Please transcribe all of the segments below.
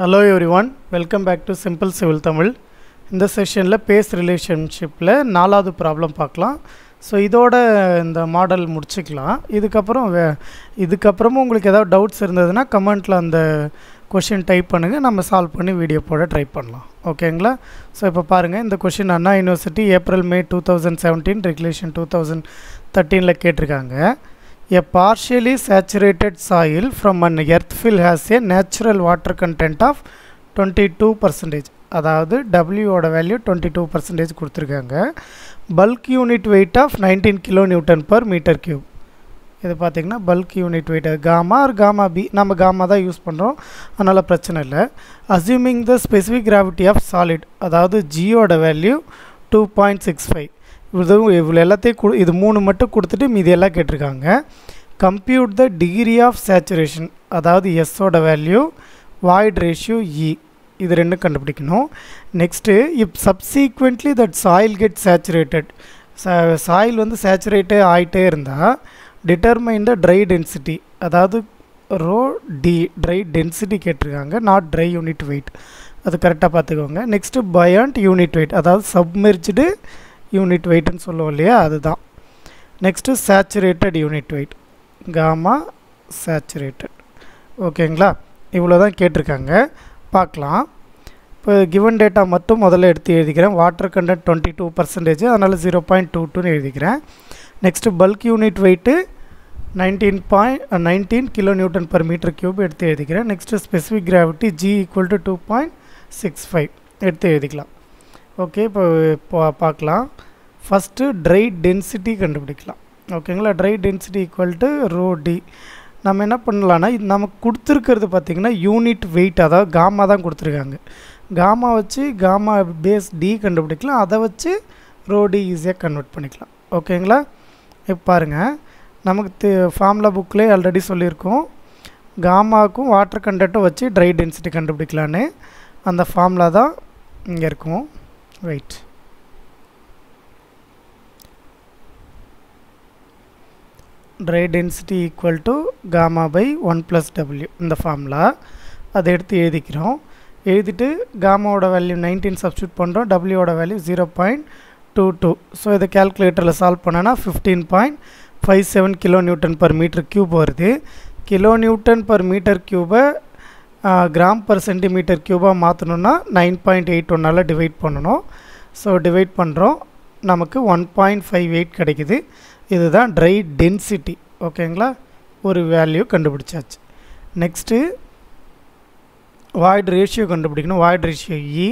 Hello everyone welcome back to simple civil Tamil இந்த செஷனில் base ரிலேஷன்ஷிப்பில் நாலாவது ப்ராப்ளம் பார்க்கலாம். ஸோ இதோட இந்த மாடல் முடிச்சுக்கலாம். இதுக்கப்புறம் வே இதுக்கப்புறமும் உங்களுக்கு ஏதாவது டவுட்ஸ் இருந்ததுன்னா கமெண்ட்டில் அந்த கொஷின் டைப் பண்ணுங்கள் நம்ம சால்வ் பண்ணி வீடியோ போட ட்ரை பண்ணலாம். ஓகேங்களா ஸோ இப்போ பாருங்கள் இந்த question Anna University April May two thousand seventeen regulation two thousand தேர்ட்டீனில் கேட்டிருக்காங்க. A partially saturated soil from an earth fill has a natural water content of 22 percentage. அதாவது டபிள்யூவோட வேல்யூ டுவெண்ட்டி டூ பர்சன்டேஜ் கொடுத்துருக்காங்க. Bulk unit weight of nineteen kilo newton per metre cube இது பார்த்திங்கன்னா bulk unit weight gamma or gamma B நம்ம gamma தான் use பண்ணுறோம் அதனால் பிரச்சனை இல்லை. Assuming the specific gravity of solid அதாவது ஜியோட value two point six five இதுவும் இவ்வளோ எல்லாத்தையும் கு இது மூணு மட்டும் கொடுத்துட்டு மீதி எல்லாம் கேட்டிருக்காங்க. Compute the degree of saturation அதாவது எஸ்ஸோட வேல்யூ வாய்ட் ரேஷியோ இ இது ரெண்டும் கண்டுபிடிக்கணும். Next if subsequently that soil get saturated soil வந்து சேச்சுரேட்டே ஆகிட்டே இருந்தால் டிட்டர்மைன் த ட்ரை டென்சிட்டி அதாவது ரோ டி ட்ரை டென்சிட்டி கேட்டிருக்காங்க நாட் ட்ரை யூனிட் வெயிட் அது கரெக்டாக பார்த்துக்கோங்க. நெக்ஸ்ட்டு பயாண்ட் யூனிட் வெயிட் அதாவது சப்மெர்ஜ்டு யூனிட் வெயிட்னு சொல்லுவோம் இல்லையா? அதுதான். Next saturated unit weight gamma saturated ஓகேங்களா இவ்வளோ தான் கேட்டிருக்காங்க. பார்க்கலாம். இப்போ கிவன் டேட்டா மட்டும் முதல்ல எடுத்து எழுதிக்கிறேன். Water content twenty two percentage அதனால் ஜீரோ பாயிண்ட் டூ டூன்னு எழுதிக்கிறேன். Next bulk unit weight nineteen point nineteen kilo newton per metre cube எடுத்து எழுதிக்கிறேன். Next specific gravity G equal to two point six five எடுத்து எழுதிக்கலாம். ஓகே இப்போ இப்போ பார்க்கலாம். ஃபஸ்ட்டு ட்ரை டென்சிட்டி கண்டுபிடிக்கலாம். ஓகேங்களா dry density equal to rho D நம்ம என்ன பண்ணலான்னா இது நமக்கு கொடுத்துருக்கிறது பார்த்திங்கன்னா யூனிட் வெயிட் அதாவது காமா தான் கொடுத்துருக்காங்க. காமா வச்சு காமா பேஸ் டி கண்டுபிடிக்கலாம். அதை வச்சு ரோ டி ஈஸியாக கன்வெர்ட் பண்ணிக்கலாம். ஓகேங்களா இப்போ பாருங்கள் நமக்கு தி ஃபார்முலா புக்லேயே ஆல்ரெடி சொல்லியிருக்கோம். காமாவுக்கும் வாட்டர் கண்டென்ட்டும் வச்சு ட்ரை டென்சிட்டி கண்டுபிடிக்கலான்னு. அந்த ஃபார்முலா தான் இங்கே இருக்கும். Right dry density equal to gamma by one plus W இந்த ஃபார்முலா அதை எடுத்து எழுதிக்கிறோம். எழுதிட்டு காமாவோட வேல்யூ நைன்டீன் சப்ஸ்டியூட் பண்ணுறோம் டபிள்யூவோட value zero point two two so இதை கேல்குலேட்டரில் சால்வ் பண்ணோன்னா fifteen point five seven kilo newton per metre cube வருது. கிலோ நியூட்டன் பர் மீட்டர் க்யூபை கிராம் பர் சென்டிமீட்டர் க்யூபாக மாற்றணுன்னா நைன் பாயிண்ட் எயிட் ஒன்னால் டிவைட் பண்ணணும். ஸோ டிவைட் பண்ணுறோம் நமக்கு ஒன் பாயிண்ட் ஃபைவ் எயிட் கிடைக்குது. இதுதான் ட்ரை டென்சிட்டி ஓகேங்களா ஒரு வேல்யூ கண்டுபிடிச்சாச்சு. நெக்ஸ்ட்டு வாய்ட் ரேஷியோ கண்டுபிடிக்கணும். Void ratio E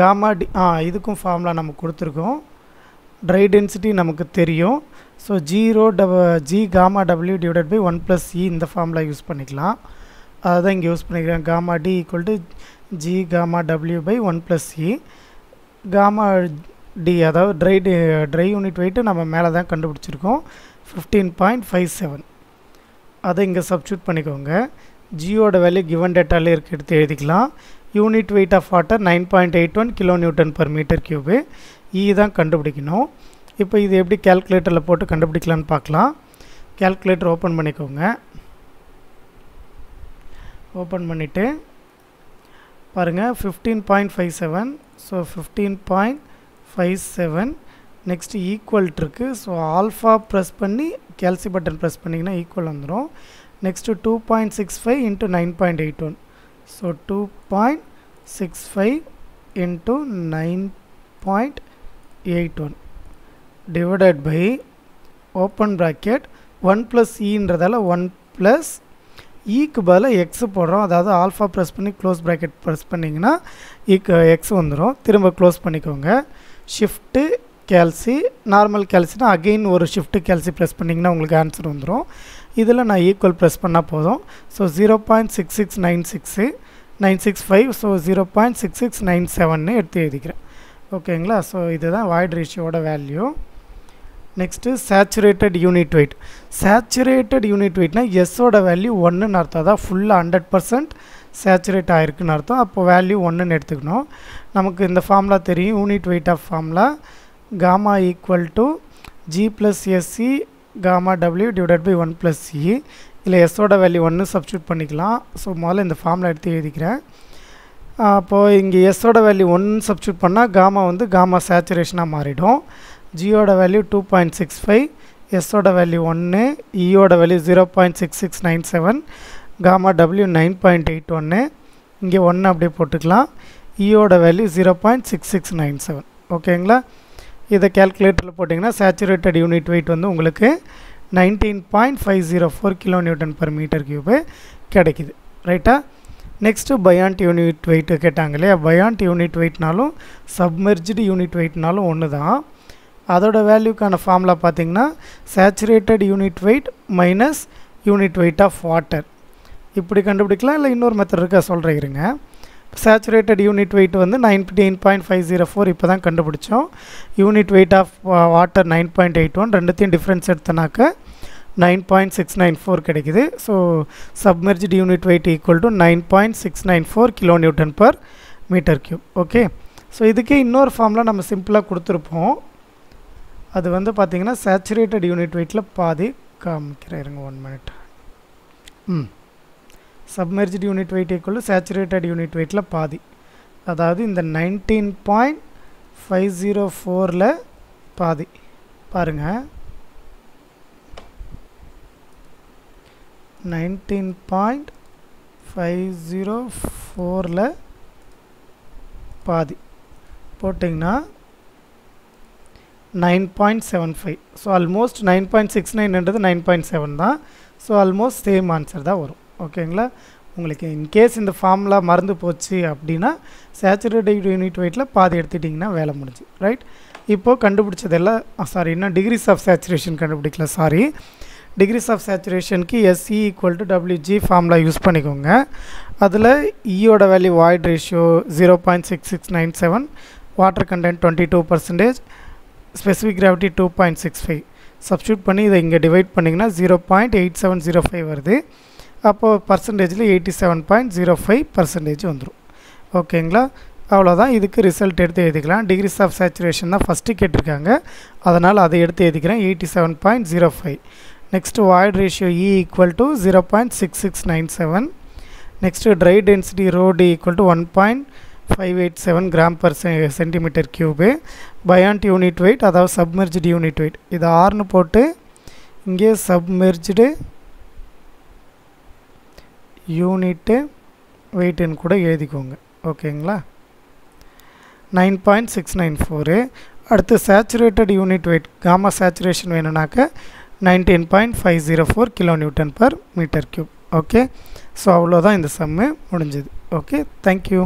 gamma D ஆ இதுக்கும் ஃபார்முலா நம்ம கொடுத்துருக்கோம். ட்ரை டென்சிட்டி நமக்கு தெரியும். So zero டப G gamma W divided by one plus E இந்த ஃபார்முலா யூஸ் பண்ணிக்கலாம். அதை தான் இங்கே யூஸ் பண்ணிக்கிறேன். Gamma D equal to G gamma W by one plus E gamma D அதாவது ட்ரை ட்ரை யூனிட் வெயிட்டு நம்ம மேலே தான் கண்டுபிடிச்சிருக்கோம். ஃபிஃப்டீன் பாயிண்ட் ஃபைவ் செவன் அதை இங்கே சப்ஸ்டியூட் பண்ணிக்கோங்க. ஜியோட வேல்யூ கிவன் டேட்டாலே இருக்க. எடுத்து எழுதிக்கலாம். Unit weight of water nine point eight one kilo newton per metre cube e தான் கண்டுபிடிக்கணும். இப்போ இது எப்படி கேல்குலேட்டரில் போட்டு கண்டுபிடிக்கலான்னு பார்க்கலாம். கேல்குலேட்டர் ஓப்பன் பண்ணிக்கோங்க. ஓப்பன் பண்ணிவிட்டு பாருங்கள் fifteen point five seven so fifteen point five seven next equal இருக்குது ஸோ ஆல்ஃபா ப்ரெஸ் பண்ணி கேல்சி பட்டன் ப்ரெஸ் பண்ணிங்கன்னா ஈக்குவல் வந்துடும் next two point six five into nine point eight one so two point six five into nine point eight one divided by open bracket one plus இன்றதால one plus E ஈக்கு பதிலாக x போடுறோம். அதாவது alpha press பண்ணி close bracket press பண்ணிங்கன்னா ஈக்கு e X வந்துடும் திரும்ப close பண்ணிக்கோங்க. ஷிஃப்ட்டு கேல்சி நார்மல் கேல்சினா அகெயின் ஒரு ஷிஃப்ட்டு கேல்சி ப்ரெஸ் பண்ணிங்கன்னா உங்களுக்கு ஆன்சர் வந்துடும் இதில் நான் ஈக்குவல் ப்ரெஸ் பண்ணால் போதும். So zero point six six nine six nine six five so zero point six six nine செவன்னு எடுத்து எழுதிக்கிறேன். ஓகேங்களா ஸோ இதுதான் void ரேஷியோட value next saturated unit weight saturated unit வெயிட்னா எஸ்ஸோட வேல்யூ ஒன்றுன்னு அர்த்தம். அதான் ஃபுல்லாக ஹண்ட்ரட் பர்சன்ட் சேச்சுரேட் ஆகிருக்குன்னு அர்த்தம். அப்போ வேல்யூ ஒன்றுன்னு எடுத்துக்கணும். நமக்கு இந்த ஃபார்முலா தெரியும். Unit weight of formula gamma equal to G plus S C gamma W divided by one plus C இதில் எஸ்ஸோட வேல்யூ ஒன்று சப்ஸ்டியூட் பண்ணிக்கலாம். ஸோ முதல்ல இந்த ஃபார்முலா எடுத்து எழுதிக்கிறேன். அப்போது இங்கே எஸ்ஸோட வேல்யூ ஒன்று சப்ஸ்டியூட் பண்ணால் காமா வந்து காமா சேச்சுரேஷனாக மாறிடும். ஜியோட value two point six five எஸ்ஸோட value ஒன்று இயோட value zero point six six nine seven gamma W nine point eight ஒன்று இங்கே ஒன்று அப்படியே போட்டுக்கலாம். இயோட value zero point six six nine seven ஓகேங்களா இதை கேல்குலேட்டரில் போட்டிங்கன்னா சேச்சுரேட்டட் யூனிட் வெயிட் வந்து உங்களுக்கு nineteen point five zero four kilo newton per metre cube கிடைக்குது. ரைட்டா நெக்ஸ்ட்டு பயாண்ட் யூனிட் வெயிட்டு கேட்டாங்க இல்லையா? பயாண்ட் யூனிட் வெயிட்னாலும் சப்மெர்ஜ்டு யூனிட் வெயிட்னாலும் ஒன்று தான் அதோட வேல்யூக்கான ஃபார்முலா பார்த்தீங்கன்னா saturated unit weight minus unit weight of water இப்படி கண்டுபிடிக்கலாம் இல்லை இன்னொரு மெத்தட் இருக்கா சொல்கிறேன் இருங்க. சேச்சுரேட்டட் யூனிட் வெயிட் வந்து nineteen point five zero four இப்போ தான் கண்டுபிடிச்சோம் unit weight of water nine point eight one ரெண்டுத்தையும் difference எடுத்தனாக்க nine point six nine four கிடைக்குது. So submerged unit weight equal to nine point six nine four kilo newton per metre cube okay so இதுக்கே இன்னொரு ஃபார்ம்லாம் நம்ம சிம்பிளாக கொடுத்துருப்போம். அது வந்து பார்த்திங்கன்னா சேச்சுரேட்டட் யூனிட் வெயிட்டில் பாதி காமிக்கிறேன். இருங்க ஒன் மினிட் ம். Submerged unit weight equal saturated unit வெயிட்டில் பாதி. அதாவது இந்த நைன்டீன் பாயிண்ட் ஃபைவ் ஜீரோ ஃபோரில் பாதி. பாருங்கள் நைன்டீன் பாயிண்ட் ஃபைவ் ஜீரோ ஃபோரில் பாதி. போட்டிங்கன்னா nine point seven five. So almost nine point six நைன்ன்றது nine point seven தான். ஸோ ஆல்மோஸ்ட் சேம் ஆன்சர் தான் வரும். ஓகேங்களா உங்களுக்கு இன்கேஸ் இந்த ஃபார்முலா மறந்து போச்சு அப்படின்னா சேச்சுரேட்டட் யூனிட் வெயிட்டில் பாதி எடுத்துட்டிங்கன்னா வேலை முடிஞ்சு. ரைட் இப்போது கண்டுபிடிச்சதெல்லாம் சாரி இன்னும் டிகிரிஸ் ஆஃப் சேச்சுரேஷன் கண்டுபிடிக்கல sorry degrees of சேச்சுரேஷனுக்கு Se equal to WG formula use பண்ணிக்கோங்க. அதில் இயோட value void ratio zero point six six nine seven water content twenty two percentage specific gravity two point six five substitute பண்ணி இதை இங்கே divide பண்ணிங்கன்னா zero point eight seven zero five வருது. அப்போது பர்சன்டேஜில் eighty seven point zero five percentage வந்துடும் ஓகேங்களா? அவ்வளோதான் இதுக்கு ரிசல்ட் எடுத்து எழுதிக்கலாம். டிகிரிஸ் ஆஃப் சேச்சுரேஷன் தான் ஃபஸ்ட்டு கேட்டிருக்காங்க. அதனால் அதை எடுத்து எழுதிக்கிறேன். Eighty seven point zero five next void ratio E equal to zero point six six nine seven next dry density rho D equal to one point five eight seven gram per centimetre cube buoyant unit weight அதாவது submerged unit weight இது ஆர்னு போட்டு இங்கே submerged unit வெயிட்டுன்னு கூட எழுதிக்கோங்க. ஓகேங்களா? Nine point six nine four அடுத்து saturated unit weight gamma saturation வேணும்னாக்க nineteen point five zero four kilo newton per metre cube okay so அவ்வளோதான் இந்த சம்மு முடிஞ்சது. Okay thank you